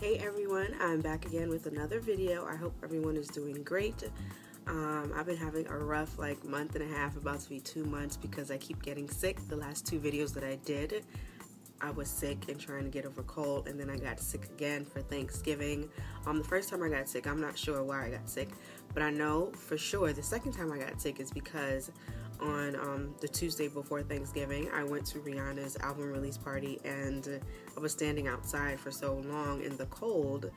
Hey everyone, I'm back again with another video. I hope everyone is doing great. Um, I've been having a rough like month and a half, about to be two months because I keep getting sick. The last two videos that I did, I was sick and trying to get over cold and then I got sick again for Thanksgiving. Um, the first time I got sick, I'm not sure why I got sick, but I know for sure the second time I got sick is because on um, the Tuesday before Thanksgiving, I went to Rihanna's album release party and I was standing outside for so long in the cold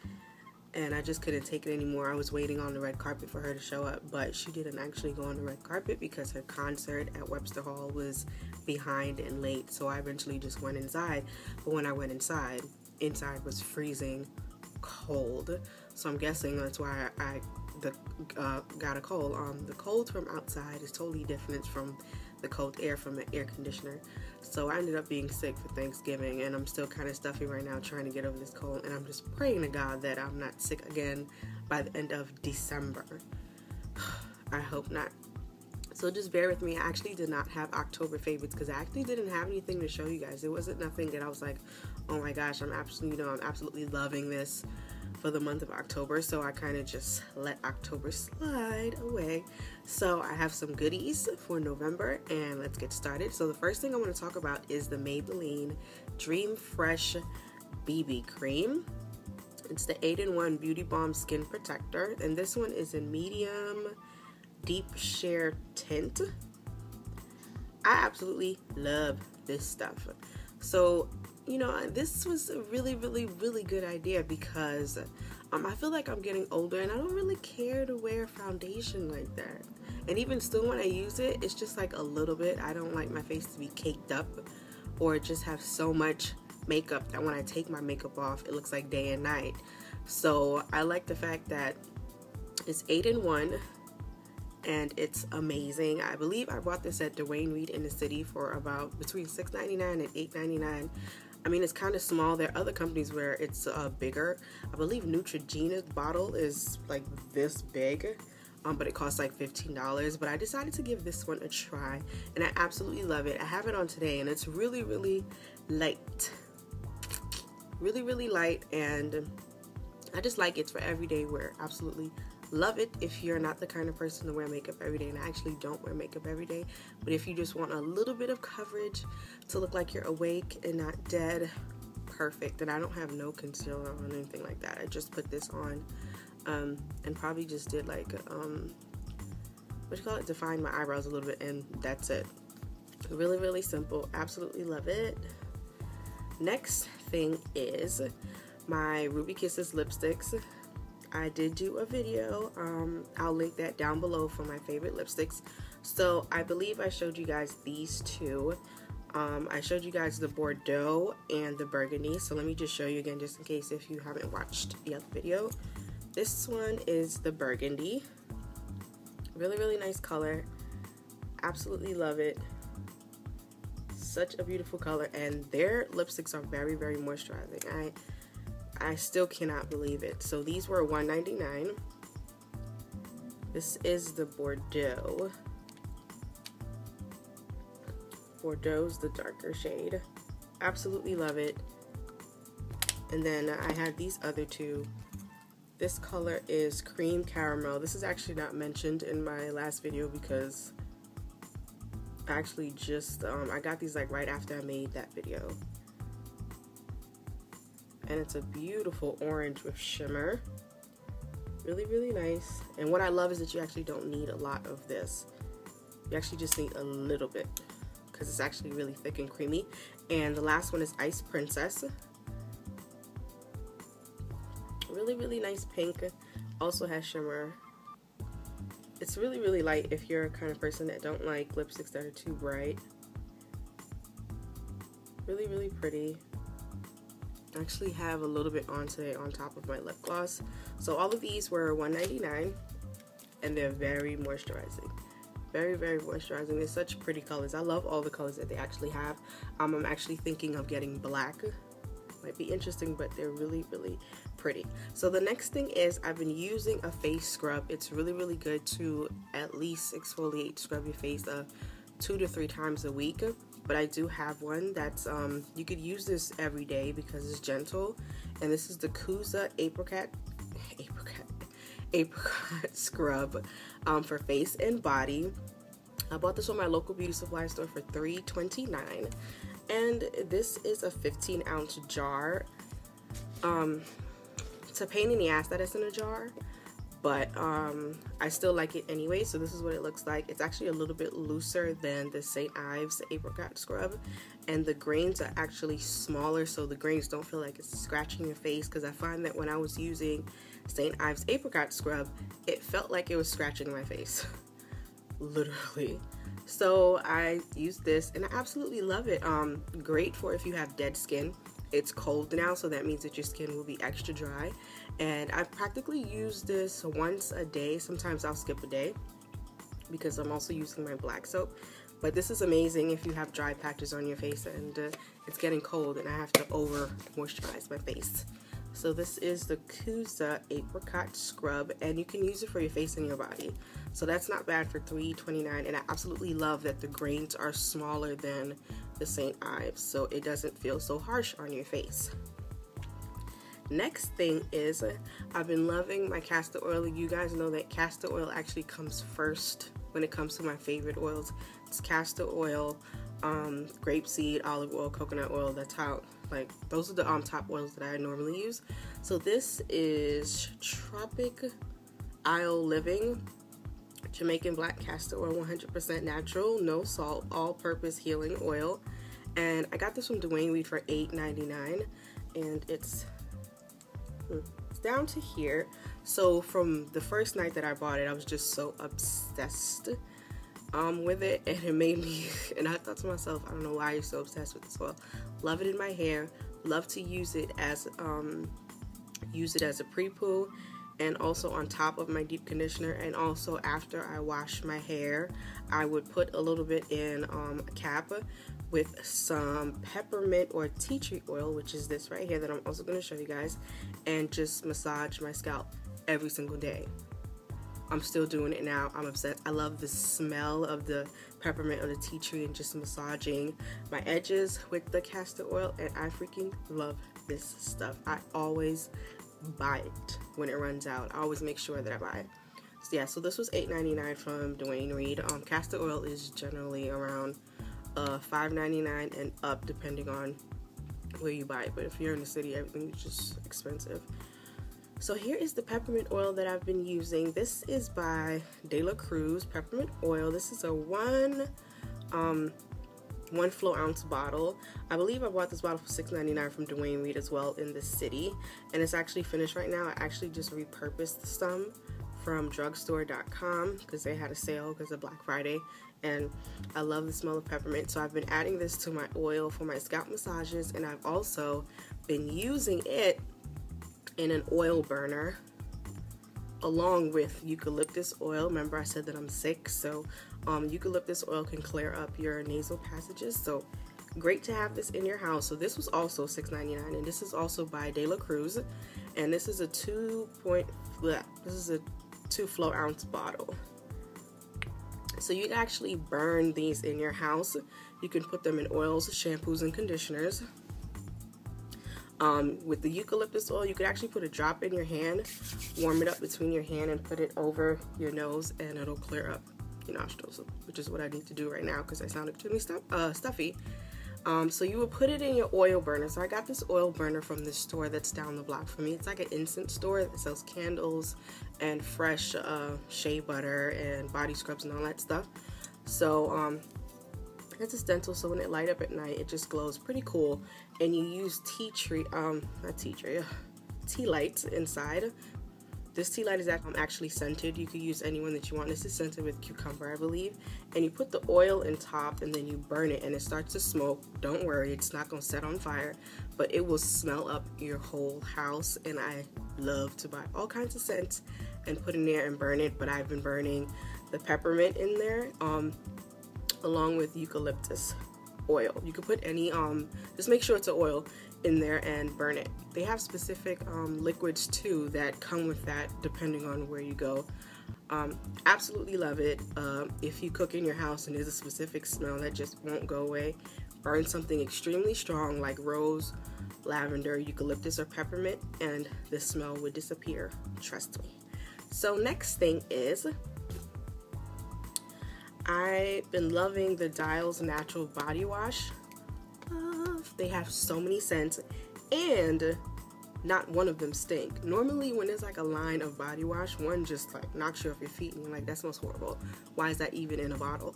and I just couldn't take it anymore. I was waiting on the red carpet for her to show up, but she didn't actually go on the red carpet because her concert at Webster Hall was behind and late. So I eventually just went inside. But when I went inside, inside was freezing cold. So I'm guessing that's why I, I the, uh, got a cold. Um, the cold from outside is totally different from the cold air from the air conditioner. So I ended up being sick for Thanksgiving and I'm still kind of stuffy right now trying to get over this cold and I'm just praying to God that I'm not sick again by the end of December. I hope not. So just bear with me. I actually did not have October favorites because I actually didn't have anything to show you guys. It wasn't nothing that I was like, oh my gosh, I'm absolutely, you know, I'm absolutely loving this for the month of October, so I kind of just let October slide away. So I have some goodies for November, and let's get started. So the first thing I want to talk about is the Maybelline Dream Fresh BB Cream. It's the 8-in-1 Beauty Balm Skin Protector, and this one is in medium deep sheer tint. I absolutely love this stuff. So you know, this was a really, really, really good idea because um, I feel like I'm getting older and I don't really care to wear foundation like that. And even still when I use it, it's just like a little bit. I don't like my face to be caked up or just have so much makeup that when I take my makeup off, it looks like day and night. So I like the fact that it's 8 in 1 and it's amazing. I believe I bought this at Duane Reade in the city for about between $6.99 and $8.99. I mean, it's kind of small. There are other companies where it's uh, bigger. I believe Neutrogena's bottle is like this big, um, but it costs like $15. But I decided to give this one a try, and I absolutely love it. I have it on today, and it's really, really light. Really, really light, and I just like it for everyday wear. Absolutely love it if you're not the kind of person to wear makeup every day and I actually don't wear makeup every day but if you just want a little bit of coverage to look like you're awake and not dead perfect. And I don't have no concealer or anything like that. I just put this on um, and probably just did like um, what you call it? Define my eyebrows a little bit and that's it. Really really simple. Absolutely love it. Next thing is my Ruby Kisses lipsticks I did do a video. Um, I'll link that down below for my favorite lipsticks. So I believe I showed you guys these two. Um, I showed you guys the Bordeaux and the Burgundy. So let me just show you again just in case if you haven't watched the other video. This one is the Burgundy. Really, really nice color. Absolutely love it. Such a beautiful color. And their lipsticks are very, very moisturizing. I I still cannot believe it. So these were $1.99. This is the Bordeaux. Bordeaux's the darker shade. Absolutely love it. And then I have these other two. This color is cream caramel. This is actually not mentioned in my last video because I actually just, um, I got these like right after I made that video and it's a beautiful orange with shimmer. Really really nice. And what I love is that you actually don't need a lot of this. You actually just need a little bit because it's actually really thick and creamy. And the last one is Ice Princess. Really really nice pink. Also has shimmer. It's really really light if you're a kind of person that don't like lipsticks that are too bright. Really really pretty actually have a little bit on today on top of my lip gloss. So all of these were $1.99 and they're very moisturizing. Very, very moisturizing. They're such pretty colors. I love all the colors that they actually have. Um, I'm actually thinking of getting black. Might be interesting, but they're really, really pretty. So the next thing is I've been using a face scrub. It's really, really good to at least exfoliate, scrub your face uh, two to three times a week. But I do have one that's um, you could use this every day because it's gentle. And this is the Kuza apricot apricot apricot scrub um, for face and body. I bought this from my local beauty supply store for $3.29 and this is a 15 ounce jar. Um, it's a pain in the ass that it's in a jar but um, I still like it anyway so this is what it looks like it's actually a little bit looser than the St. Ives apricot scrub and the grains are actually smaller so the grains don't feel like it's scratching your face because I find that when I was using St. Ives apricot scrub it felt like it was scratching my face literally so I use this and I absolutely love it um great for if you have dead skin it's cold now so that means that your skin will be extra dry and I practically use this once a day sometimes I'll skip a day because I'm also using my black soap but this is amazing if you have dry patches on your face and uh, it's getting cold and I have to over moisturize my face so this is the Kuza Apricot Scrub and you can use it for your face and your body. So that's not bad for $3.29 and I absolutely love that the grains are smaller than the St. Ives so it doesn't feel so harsh on your face. Next thing is I've been loving my castor oil. You guys know that castor oil actually comes first when it comes to my favorite oils. It's castor oil, um, grapeseed, olive oil, coconut oil. That's how like those are the um, top oils that I normally use. So this is Tropic Isle Living Jamaican Black Castor Oil, 100% natural, no salt, all-purpose healing oil. And I got this from Duane Reade for $8.99 and it's down to here. So from the first night that I bought it, I was just so obsessed um, with it and it made me, and I thought to myself, I don't know why you're so obsessed with this oil. Love it in my hair, love to use it as, um, use it as a pre-poo and also on top of my deep conditioner and also after I wash my hair I would put a little bit in um, a cap with some peppermint or tea tree oil which is this right here that I'm also going to show you guys and just massage my scalp every single day I'm still doing it now. I'm obsessed. I love the smell of the peppermint or the tea tree and just massaging my edges with the castor oil and I freaking love this stuff. I always buy it when it runs out. I always make sure that I buy it. So yeah, so this was $8.99 from Duane Reade. Um, castor oil is generally around uh, $5.99 and up depending on where you buy it. But if you're in the city, everything is just expensive. So here is the peppermint oil that I've been using. This is by De La Cruz Peppermint Oil. This is a one, um, one flow ounce bottle. I believe I bought this bottle for $6.99 from Duane Reade as well in the city. And it's actually finished right now. I actually just repurposed some from drugstore.com because they had a sale because of Black Friday and I love the smell of peppermint so I've been adding this to my oil for my scalp massages and I've also been using it in an oil burner along with eucalyptus oil. Remember I said that I'm sick, so um, eucalyptus oil can clear up your nasal passages. So great to have this in your house. So this was also $6.99 and this is also by De La Cruz. And this is a two point, this is a two flow ounce bottle. So you can actually burn these in your house. You can put them in oils, shampoos, and conditioners. Um, with the eucalyptus oil, you could actually put a drop in your hand, warm it up between your hand and put it over your nose and it'll clear up your nostrils, which is what I need to do right now because I sound extremely stuff, uh, stuffy. Um, so you would put it in your oil burner. So I got this oil burner from this store that's down the block from me. It's like an incense store that sells candles and fresh uh, shea butter and body scrubs and all that stuff. So um, it's a stencil, so when it light up at night, it just glows pretty cool. And you use tea tree, um, not tea tree, uh, tea lights inside. This tea light is actually scented. You could use any one that you want. This is scented with cucumber, I believe. And you put the oil in top and then you burn it and it starts to smoke. Don't worry, it's not gonna set on fire, but it will smell up your whole house. And I love to buy all kinds of scents and put in there and burn it. But I've been burning the peppermint in there. Um, along with eucalyptus oil. You can put any, um, just make sure it's an oil in there and burn it. They have specific um, liquids too that come with that depending on where you go. Um, absolutely love it. Uh, if you cook in your house and there's a specific smell that just won't go away, burn something extremely strong like rose, lavender, eucalyptus, or peppermint, and the smell would disappear. Trust me. So, next thing is I've been loving the Dials Natural Body Wash. Love. They have so many scents, and not one of them stink. Normally, when there's like a line of body wash, one just like knocks you off your feet, and you're like, that smells horrible. Why is that even in a bottle?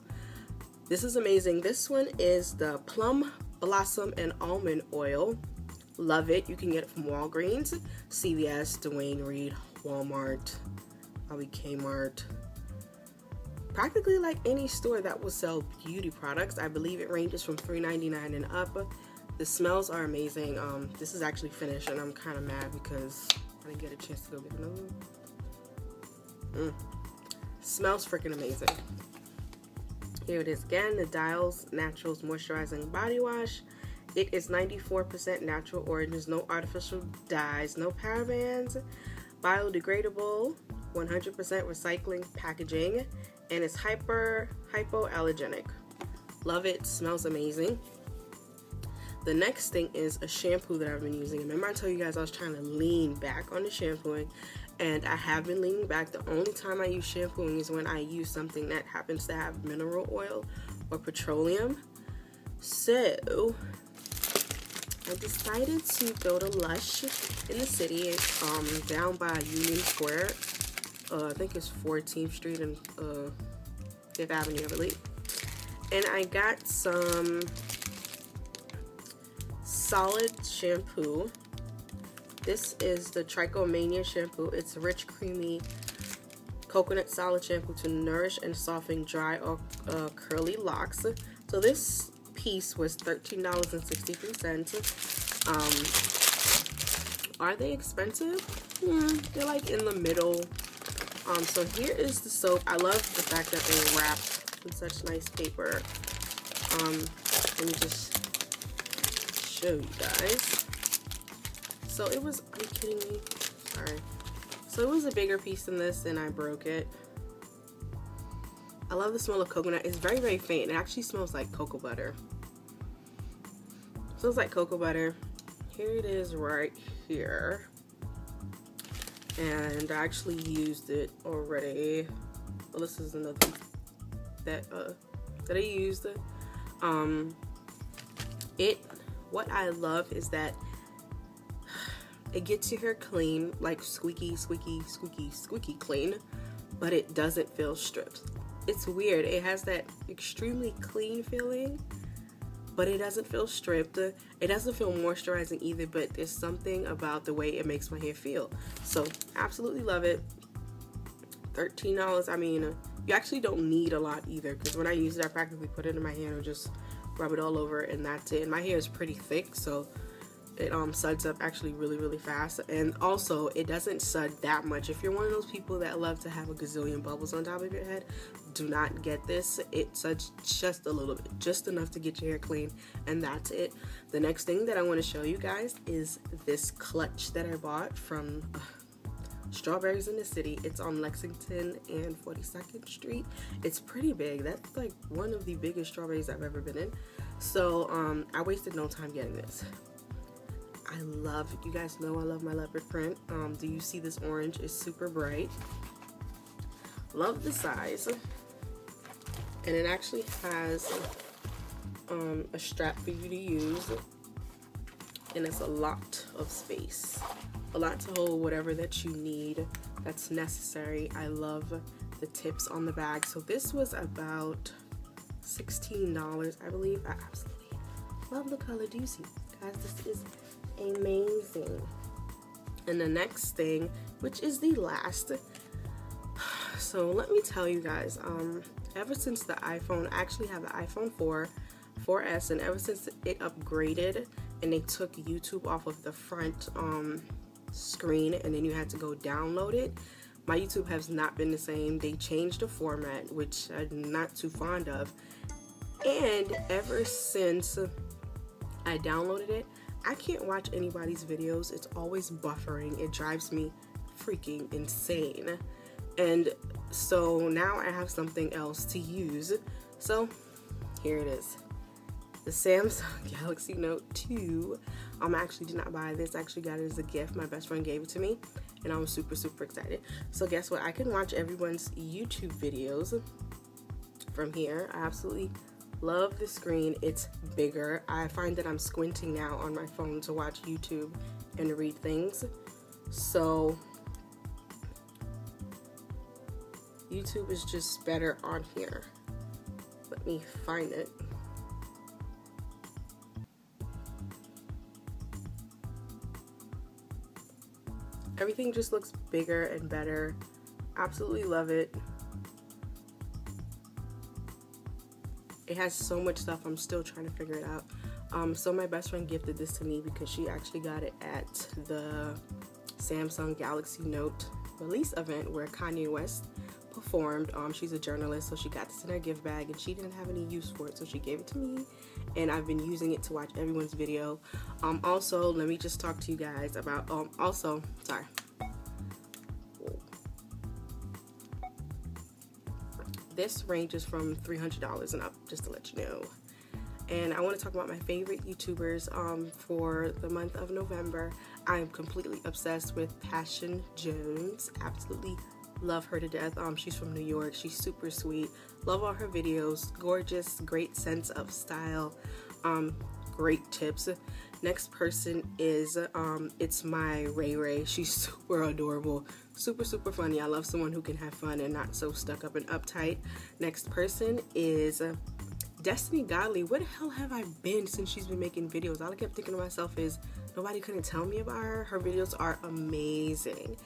This is amazing. This one is the Plum Blossom and Almond Oil. Love it. You can get it from Walgreens, CVS, Duane Reade, Walmart, probably Kmart. Practically like any store that will sell beauty products. I believe it ranges from $3.99 and up. The smells are amazing. Um, this is actually finished and I'm kind of mad because I didn't get a chance to go get another one. Mm. Smells freaking amazing. Here it is again, the Dials Naturals Moisturizing Body Wash. It is 94% natural oranges, no artificial dyes, no parabens, biodegradable, 100% recycling packaging, and it's hyper hypoallergenic. Love it, smells amazing. The next thing is a shampoo that I've been using. Remember I told you guys I was trying to lean back on the shampooing and I have been leaning back. The only time I use shampooing is when I use something that happens to have mineral oil or petroleum. So I decided to go to Lush in the city, um, down by Union Square. Uh, I think it's 14th Street and uh, Fifth Avenue, I believe. And I got some solid shampoo. This is the Trichomania shampoo. It's rich, creamy coconut solid shampoo to nourish and soften dry or uh, curly locks. So this piece was $13.63. Um, are they expensive? Yeah, they're like in the middle. Um, so here is the soap. I love the fact that they wrapped in such nice paper. Um, let me just show you guys. So it was, are you kidding me? Sorry. So it was a bigger piece than this and I broke it. I love the smell of coconut. It's very, very faint. It actually smells like cocoa butter. It smells like cocoa butter. Here it is right here. And I actually used it already. Well, this is another that uh that I used. Um it what I love is that it gets your hair clean, like squeaky, squeaky, squeaky, squeaky clean, but it doesn't feel stripped. It's weird. It has that extremely clean feeling, but it doesn't feel stripped. It doesn't feel moisturizing either, but there's something about the way it makes my hair feel. So, absolutely love it. $13. I mean, you actually don't need a lot either because when I use it, I practically put it in my hand or just rub it all over and that's it. And my hair is pretty thick, so it um suds up actually really really fast and also it doesn't sud that much if you're one of those people that love to have a gazillion bubbles on top of your head do not get this. It's just a little bit just enough to get your hair clean and that's it. The next thing that i want to show you guys is this clutch that i bought from uh, strawberries in the city. It's on lexington and 42nd street. It's pretty big. That's like one of the biggest strawberries i've ever been in. So um, i wasted no time getting this. I love you guys know i love my leopard print. Um, do you see this orange? Is super bright. Love the size and it actually has um, a strap for you to use and it's a lot of space a lot to hold whatever that you need that's necessary. I love the tips on the bag. So this was about $16, I believe. I absolutely love the color. Do you see? Guys, this is amazing. And the next thing, which is the last. So let me tell you guys, um, ever since the iPhone, I actually have the iPhone 4, 4S, and ever since it upgraded and they took YouTube off of the front um, screen and then you had to go download it. My YouTube has not been the same. They changed the format, which I'm not too fond of. And ever since I downloaded it, I can't watch anybody's videos. It's always buffering. It drives me freaking insane. And so now I have something else to use. So here it is. The Samsung Galaxy Note 2. Um, I actually did not buy this. I actually got it as a gift. My best friend gave it to me. And I was super, super excited. So guess what? I can watch everyone's YouTube videos from here. I absolutely love the screen. It's bigger. I find that I'm squinting now on my phone to watch YouTube and read things. So YouTube is just better on here. Let me find it. Everything just looks bigger and better. Absolutely love it. It has so much stuff. I'm still trying to figure it out. Um, so my best friend gifted this to me because she actually got it at the Samsung Galaxy Note release event where Kanye West performed. Um, she's a journalist, so she got this in her gift bag and she didn't have any use for it, so she gave it to me. And I've been using it to watch everyone's video. Um, also, let me just talk to you guys about, um, also, sorry. This ranges from $300 and up, just to let you know. And I want to talk about my favorite YouTubers um, for the month of November. I am completely obsessed with Passion Jones. Absolutely love her to death. Um, she's from New York. She's super sweet. Love all her videos. Gorgeous, great sense of style. Um, great tips. Next person is um, it's my Ray Ray. She's super adorable, super super funny. I love someone who can have fun and not so stuck up and uptight. Next person is Destiny Godley. Where the hell have I been since she's been making videos? All I kept thinking to myself is nobody couldn't tell me about her. Her videos are amazing.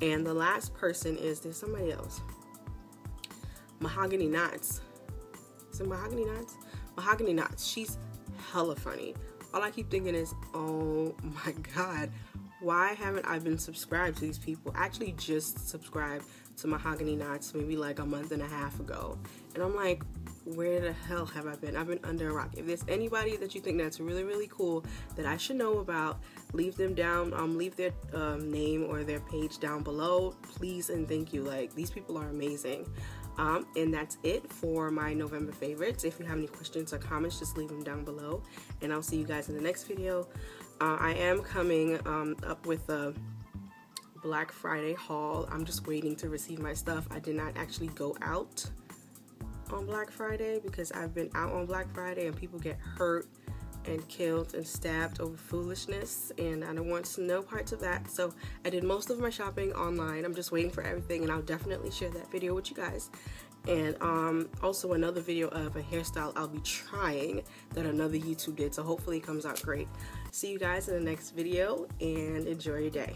And the last person is there's somebody else. Mahogany Knots. Is it Mahogany Knots? Mahogany Knots. She's hella funny. All I keep thinking is, oh my god, why haven't I been subscribed to these people? I actually just subscribed to Mahogany Knots maybe like a month and a half ago. And I'm like, where the hell have I been? I've been under a rock. If there's anybody that you think that's really, really cool that I should know about, leave them down, um, leave their um, name or their page down below, please and thank you. Like, these people are amazing. Um, and that's it for my November favorites. If you have any questions or comments, just leave them down below. And I'll see you guys in the next video. Uh, I am coming um, up with a Black Friday haul. I'm just waiting to receive my stuff. I did not actually go out on Black Friday because I've been out on Black Friday and people get hurt and killed and stabbed over foolishness and I don't want to no parts of that. So I did most of my shopping online. I'm just waiting for everything and I'll definitely share that video with you guys. And um, also another video of a hairstyle I'll be trying that another YouTube did so hopefully it comes out great. See you guys in the next video and enjoy your day